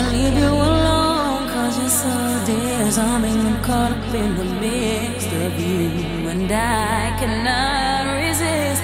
can't leave you alone Cause you're so disarming I'm caught up in the midst of you. And I cannot resist